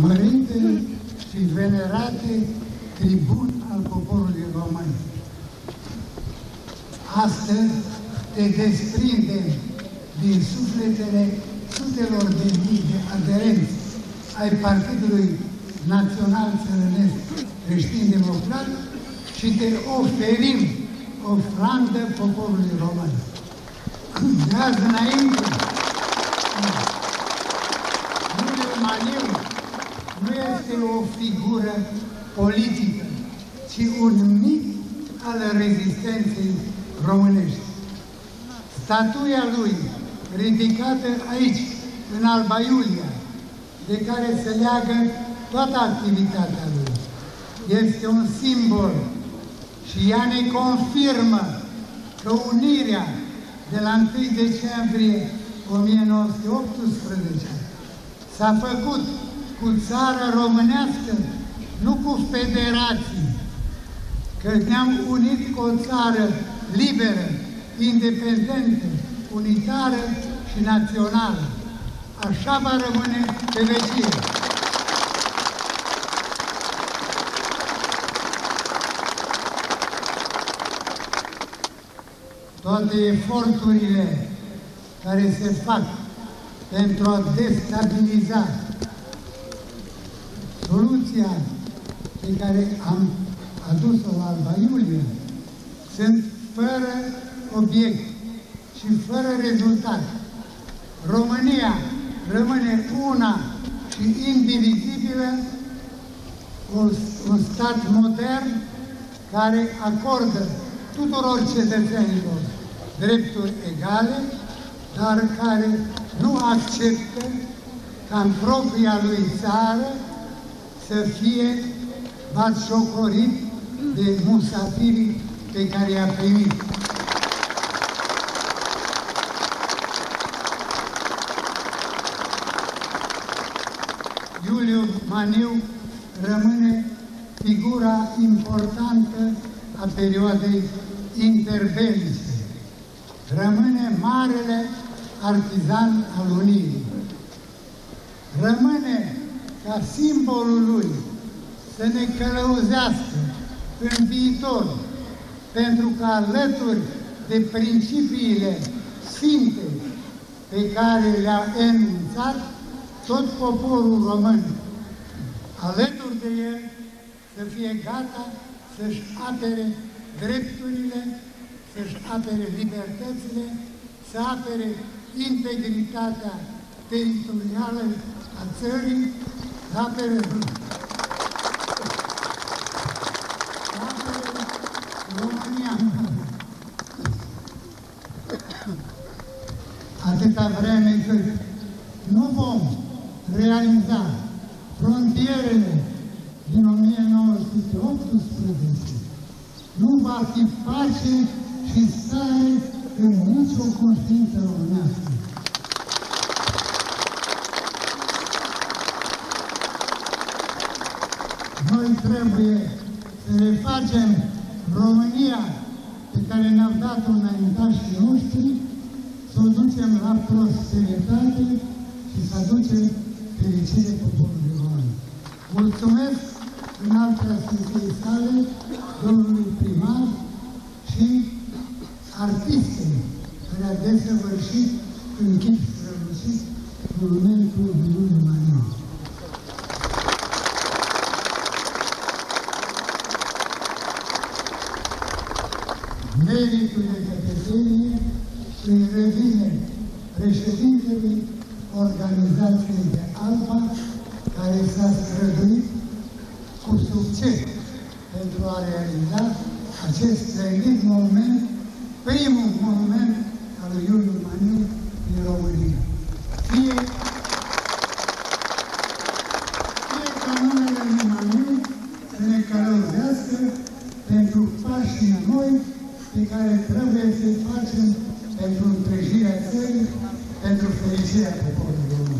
Mărinte și venerate tribun al poporului român. Astăzi te desprinde din sufletele sutelor de mii de aderenți ai Partidului Național Țărănesc Creștin Democrat și te oferim ofrandă poporului român. De azi înainte, Iuliu Maniu nu este o figură politică, ci un mit al rezistenței românești. Statuia lui, ridicată aici, în Alba Iulia, de care se leagă toată activitatea lui, este un simbol și ea ne confirmă că unirea de la 1 decembrie 1918 s-a făcut cu țara românească, nu cu federații, că ne-am unit cu o țară liberă, independentă, unitară și națională. Așa va rămâne pe vecie. Toate eforturile care se fac pentru a destabiliza soluția pe care am adus-o la Alba Iulia sunt fără obiect și fără rezultat. România rămâne una și indivizibilă, un, un stat modern care acordă tuturor cetățenilor drepturi egale, dar care nu acceptă ca în propria lui țară să fie batșocorit de musafirii pe care i-a primit. Iuliu Maniu rămâne figura importantă a perioadei interbelice. Rămâne marele artizan al Unirii. Rămâne ca simbolul lui să ne călăuzească în viitor, pentru că alături de principiile sfinte pe care le-a enunțat tot poporul român, alături de el să fie gata să-și apere drepturile, să-și apere libertățile, să apere integritatea teritorială a țării, să apere România. Atâta vreme cât nu vom realiza frontierele din 1918, nu va fi pace și stare în nicio conștiință românească. Trebuie să ne facem România pe care ne-au dat-o înaintașii noștri, să o ducem la prosperitate și să aducem fericire poporului român. Mulțumesc în altă Sfântei sale, domnului primar și artistei care a desăvârșit în chip strălucit monumentul Minunii Maniu. Meritul de căpetenie îi revine președintelui organizației de ALBA, care s-a străduit cu succes pentru a realiza acest splendid monument, primul monument al lui Iuliu Maniu din România. Fie, fie ca numele lui Maniu să ne călăuzească pentru pașii noi pe care trebuie să-i facem pentru întregirea țării, pentru fericirea poporului.